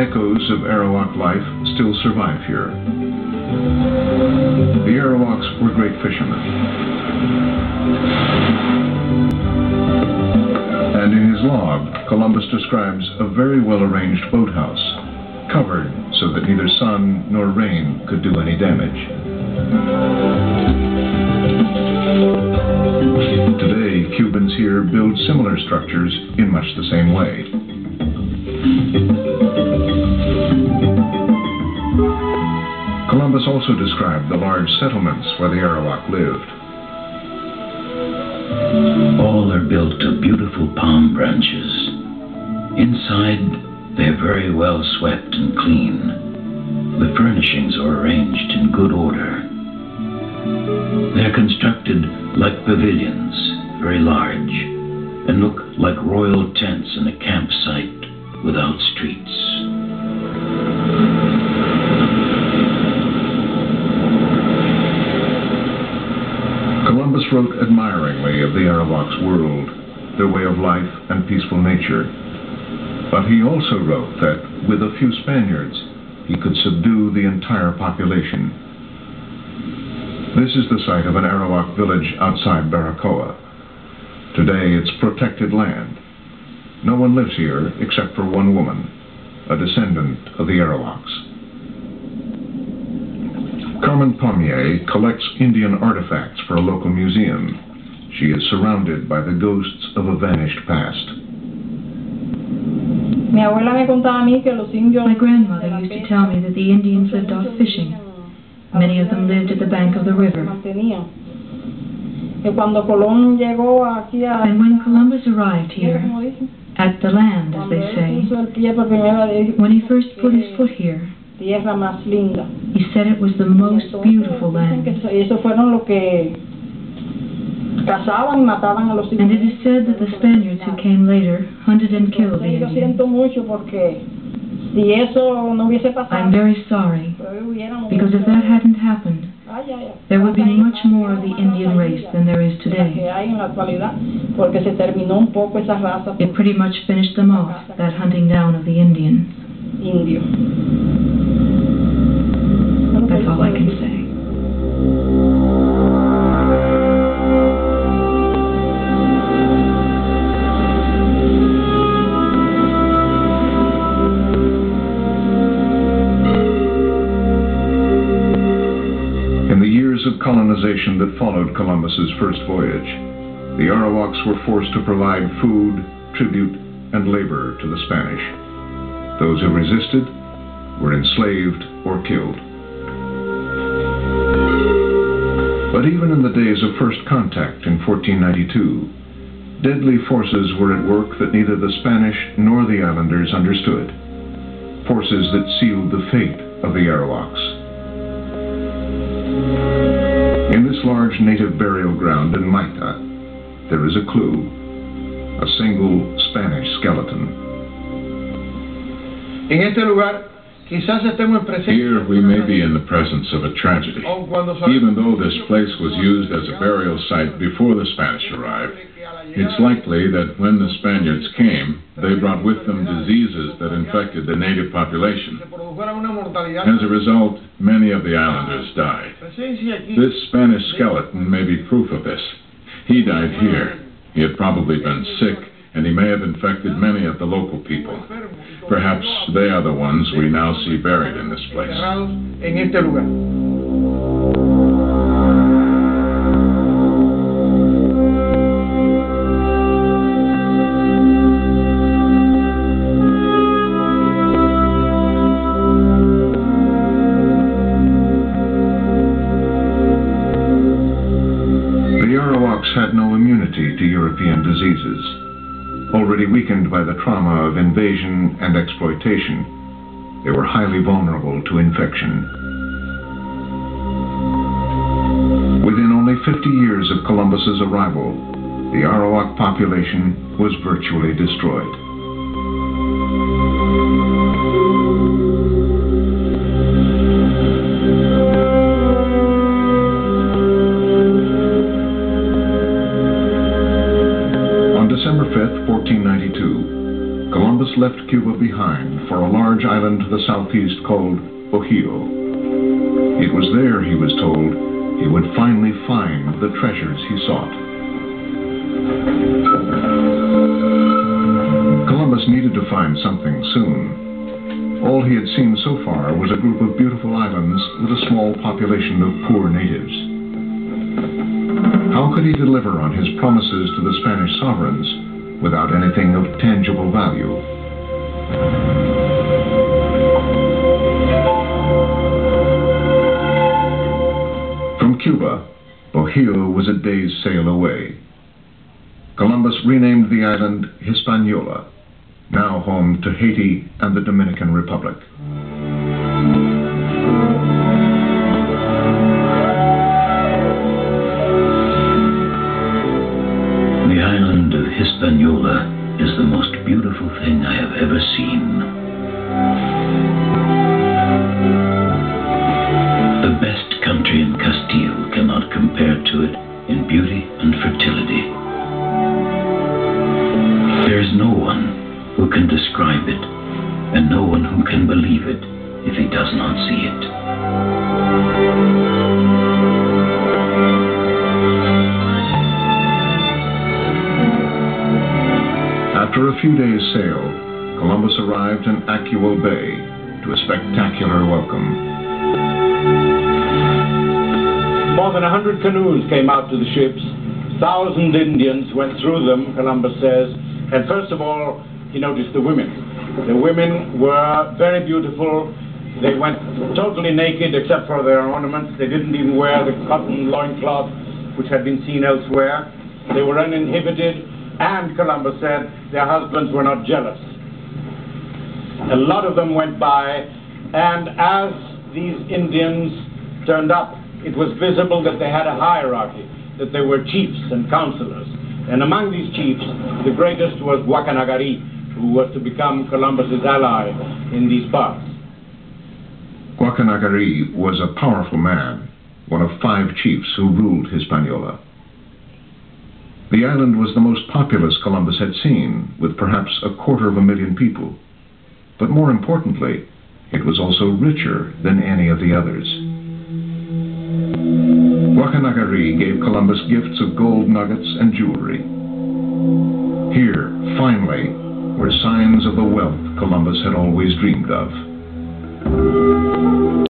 Echoes of Arawak life still survive here. The Arawaks were great fishermen. And in his log, Columbus describes a very well arranged boathouse, covered so that neither sun nor rain could do any damage. Today, Cubans here build similar structures in much the same way. Columbus also described the large settlements where the Arawak lived. All are built of beautiful palm branches. Inside, they are very well swept and clean. The furnishings are arranged in good order. They are constructed like pavilions, very large, and look like royal tents in a campsite without streets. Wrote admiringly of the Arawak's world, their way of life and peaceful nature. But he also wrote that, with a few Spaniards, he could subdue the entire population. This is the site of an Arawak village outside Baracoa. Today it's protected land. No one lives here except for one woman, a descendant of the Arawaks. Carmen Pommier collects Indian artifacts for a local museum. She is surrounded by the ghosts of a vanished past. Mi abuela me contaba a mí que los indios My grandmother used to tell me that the Indians lived off fishing. Many of them lived at the bank of the river. mantenían. Que cuando Colón llegó aquí a And when Columbus arrived here, at the land, as they say, puso el pie por primera vez, when he first put his foot here, tierra más linda. he said it was the most beautiful land. eso- fueron los que cazaban y mataban a los And it is said that the Spaniards who came later hunted and killed the yo Indians. siento mucho porque si eso no hubiese I'm very sorry, because if that hadn't happened, there would be much more of the Indian race than there is de la que today. hay en la actualidad, porque se terminó un poco esa raza It pretty much finished them off, that hunting down of the Indians. indio. That's all I can say. In the years of colonization that followed Columbus's first voyage, the Arawaks were forced to provide food, tribute, and labor to the Spanish. Those who resisted were enslaved or killed. But even in the days of first contact in 1492, deadly forces were at work that neither the Spanish nor the islanders understood. Forces that sealed the fate of the Arawaks. In this large native burial ground in Maita, there is a clue a single Spanish skeleton. En este lugar, quizás estemos en presencia. Here we may be in the presence of a tragedy. Aun cuando sabemos Even though this place was used as a burial site before the Spanish arrived, it's likely that when the Spaniards came, they brought with them diseases that infected the native population. se produjera una mortalidad. As a result, many of the islanders ah, died. This Spanish skeleton may be proof of this. He died here. He had probably been sick, and he may have infected many of the local people. Perhaps they are the ones we now see buried in this place. enterrados en este lugar. The Arawaks had no immunity to European diseases. Already weakened by the trauma of invasion and exploitation, they were highly vulnerable to infection. Within only 50 years of Columbus's arrival, the Arawak population was virtually destroyed. Columbus left Cuba behind for a large island to the southeast called Bohio. It was there, he was told, he would finally find the treasures he sought. Columbus needed to find something soon. All he had seen so far was a group of beautiful islands with a small population of poor natives. How could he deliver on his promises to the Spanish sovereigns without anything of tangible value? From Cuba, Bohio was a day's sail away. Columbus renamed the island Hispaniola, now home to Haiti and the Dominican Republic. The island of Hispaniola is the beautiful thing I have ever seen. After a few days' sail, Columbus arrived in Acul Bay to a spectacular welcome. More than a hundred canoes came out to the ships. Thousand Indians went through them, Columbus says. And first of all, he noticed the women. The women were very beautiful. They went totally naked except for their ornaments. They didn't even wear the cotton loincloth which had been seen elsewhere. They were uninhibited, and Columbus said their husbands were not jealous. A lot of them went by, and as these Indians turned up, it was visible that they had a hierarchy, that they were chiefs and counselors. And among these chiefs, the greatest was Guacanagari, who was to become Columbus's ally in these parts. Guacanagari was a powerful man, one of five chiefs who ruled Hispaniola. The island was the most populous Columbus had seen, with perhaps a quarter of a million people. But more importantly, it was also richer than any of the others. Guacanagari gave Columbus gifts of gold nuggets and jewelry. Here, finally, were signs of the wealth Columbus had always dreamed of.